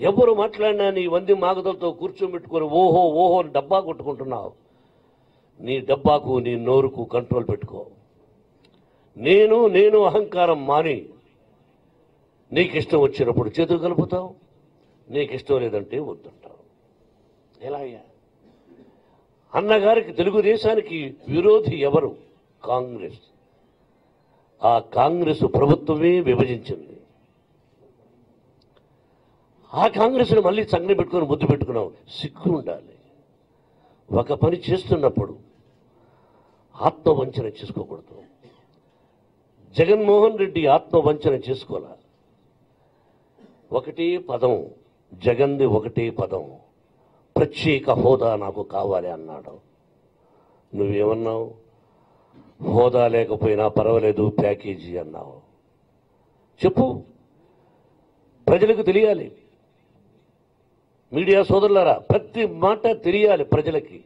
ఎవరు మాట్లాడినా నీ వంది మాగదలతో కూర్చోబెట్టుకొని ఓహో ఓహో అని డబ్బా కొట్టుకుంటున్నావు. నీ డబ్బాకు నీ నోరుకు కంట్రోల్ పెట్టుకో. నేను నేను అహంకారం మాని నీకిష్టం వచ్చినప్పుడు చేతులు కలుపుతావు. నీకిష్టం లేదంటే వద్దంటావు. ఎలా అయ్యా? అన్నగారికి తెలుగుదేశానికి విరోధి ఎవరు? కాంగ్రెస్. ఆ కాంగ్రెస్ ప్రభుత్వమే విభజించింది. ఆ కాంగ్రెస్ను మళ్ళీ సంగని పెట్టుకొని ముద్దు పెట్టుకున్నాం సిగ్గు ఉండాలి. ఒక పని చేస్తున్నప్పుడు ఆత్మవంచన చేసుకోకూడదు. జగన్మోహన్ రెడ్డి ఆత్మవంచన చేసుకోవాలా? ఒకటే పదం జగన్ది ఒకటే పదం. ప్రత్యేక హోదా నాకు కావాలి అన్నాడు. నువ్వేమన్నావు? హోదా లేకపోయినా పర్వాలేదు ప్యాకేజీ అన్నావు. చెప్పు. ప్రజలకు తెలియాలి. మీడియా సోదరులారా ప్రతి మాట తెలియాలి ప్రజలకి.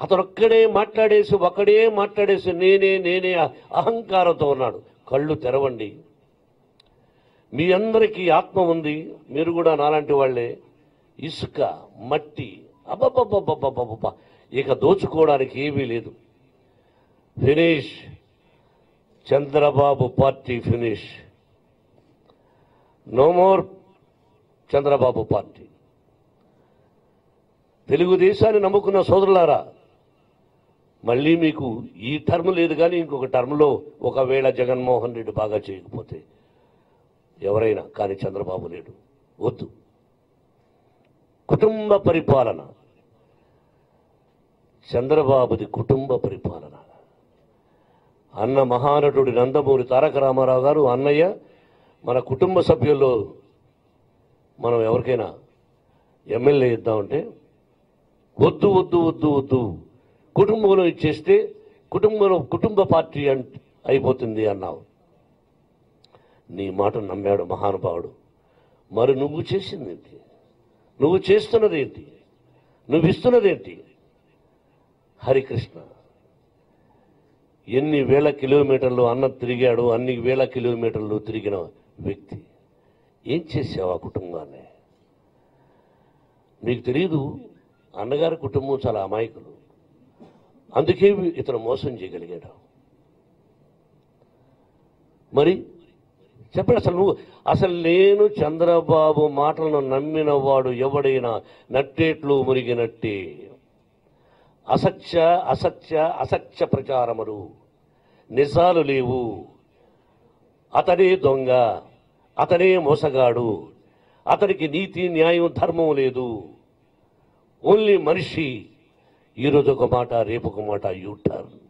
అతను ఒక్కడే మాట్లాడేసి ఒక్కడే మాట్లాడేసి నేనే నేనే అహంకారంతో ఉన్నాడు. కళ్ళు తెరవండి. మీ అందరికీ ఆత్మ ఉంది. మీరు కూడా నాలాంటి వాళ్ళే. ఇసుక మట్టి అబ్బబ్బబ్బబ్బబ్బబ్బ ఇక దోచుకోవడానికి ఏమీ లేదు. Finish. Chandrababu party finish. No more Chandrababu party. తెలుగుదేశాన్ని నమ్ముకున్న సోదరులారా మళ్ళీ మీకు ఈ టర్మ్ లేదు కానీ ఇంకొక టర్మ్లో ఒకవేళ జగన్మోహన్ రెడ్డి బాగా చేయకపోతే ఎవరైనా కానీ చంద్రబాబు లేడు. వద్దు. కుటుంబ పరిపాలన. చంద్రబాబుది కుటుంబ పరిపాలన. అన్న మహానటుడి నందమూరి తారక రామారావు గారు అన్నయ్య మన కుటుంబ సభ్యుల్లో మనం ఎవరికైనా ఎమ్మెల్యే ఇద్దామంటే వద్దు వద్దు వద్దు వద్దు. కుటుంబంలో ఇచ్చేస్తే కుటుంబంలో కుటుంబ పార్టీ అంట అయిపోతుంది అన్నావు. నీ మాట నమ్మాడు మహానుభావుడు. మరి నువ్వు చేసింది ఏంటి? నువ్వు చేస్తున్నదేంటి నువ్వు ఇస్తున్నదేంటి హరికృష్ణ ఎన్ని వేల కిలోమీటర్లు అన్న తిరిగాడు అన్ని వేల కిలోమీటర్లు తిరిగిన వ్యక్తి. ఏం చేసావు ఆ కుటుంబాన్ని? మీకు తెలియదు అన్నగారి కుటుంబం చాలా అమాయకులు. అందుకే ఇతను మోసం చేయగలిగాడు. మరి చెప్పండి అసలు నువ్వు అసలు నేను చంద్రబాబు మాటలను నమ్మిన వాడు ఎవడైనా నట్టేట్లు మురిగినట్టే అసత్య అసత్య అసత్య ప్రచారములు నిజాలు లేవు. అతడే దొంగ. అతడే మోసగాడు. అతనికి నీతి న్యాయం ధర్మం లేదు. ఓన్లీ మనిషి ఈరోజు ఒక మాట రేపు ఒక మాట యూటర్న్